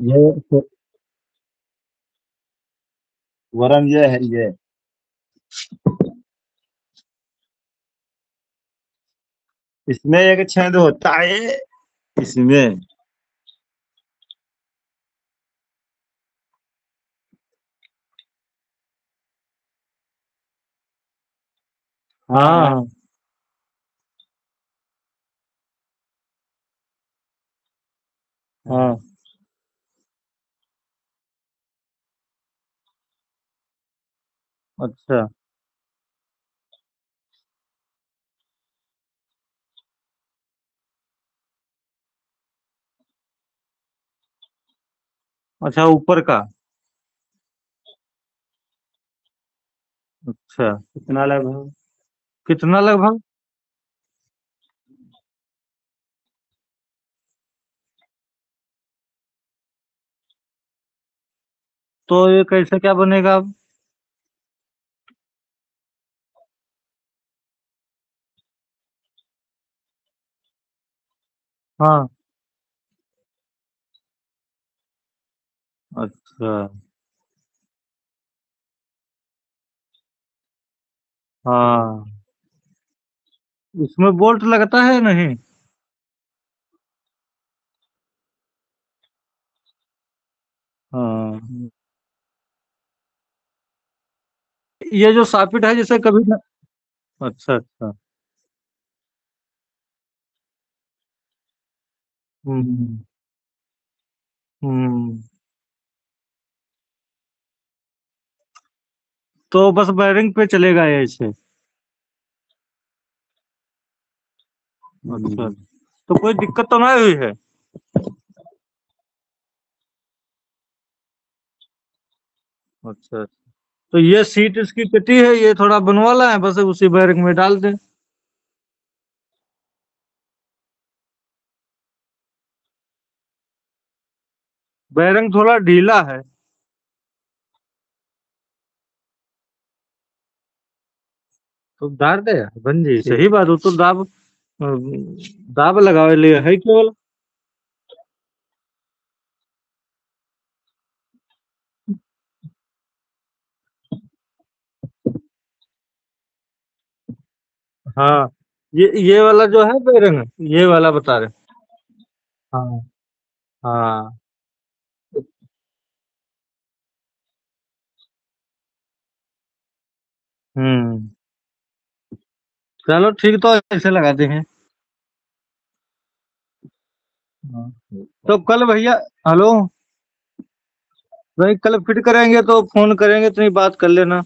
ये वरम ये है ये। इसमें एक छेद होता है इसमें। हाँ। हाँ। अच्छा। अच्छा ऊपर का? अच्छा कितना लगभग? कितना लगभग? तो ये कैसे क्या बनेगा अब? हाँ। अच्छा। हाँ। इसमें बोल्ट लगता है नहीं? हाँ। ये जो सापिट है, जैसे कभी न... अच्छा अच्छा। हम्म हम्म तो बस बैरिंग पे चलेगा ये ऐसे अच्छा। तो कोई दिक्कत तो नहीं हुई है? अच्छा तो ये सीट इसकी कटी है, ये थोड़ा बनवाला है बस उसी बैरिंग में डाल दे। बैरिंग थोड़ा ढीला है। तो डाल दे बन जी। सही बात हो तो दाब दाब लगावे लिए है केवल हाँ ये ये वाला जो है बैरंग ये वाला बता रहे हाँ हाँ। हम्म चलो ठीक तो ऐसे लगाते हैं। हाँ। तो कल भैया, हेलो भाई कल फिट करेंगे तो फ़ोन करेंगे तो बात कर लेना